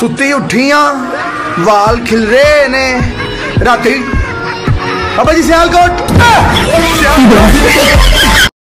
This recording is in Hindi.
ਸੁੱਤੀ ਉੱਠੀਆਂ ਵਾਲ ਖਿਲਰੇ ਨੇ ਰਾਤੀ ਬਾਬਾ ਜੀ ਸਿਆਲਕੋਟ ਸਿਆਲਕੋਟ